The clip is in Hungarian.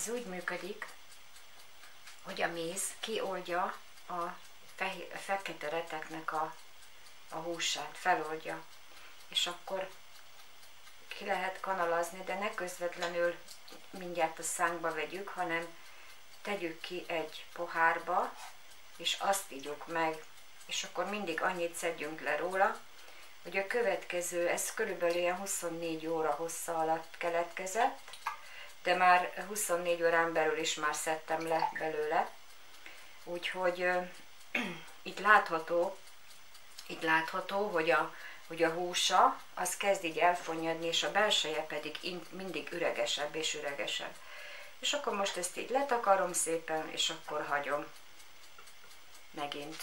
Ez úgy működik, hogy a méz kioldja a, fehér, fekete reteknek a, a húsát, feloldja. És akkor ki lehet kanalazni, de ne közvetlenül mindjárt a szánkba vegyük, hanem tegyük ki egy pohárba, és azt ígyuk meg, és akkor mindig annyit szedjünk le róla, hogy a következő, ez körülbelül ilyen 24 óra hossza alatt keletkezett, de már 24 órán belül is már szedtem le belőle. Úgyhogy itt látható, itt látható, hogy a, hogy a húsa az kezd így elfonyadni, és a belseje pedig mindig üregesebb és üregesebb. És akkor most ezt így letakarom szépen, és akkor hagyom megint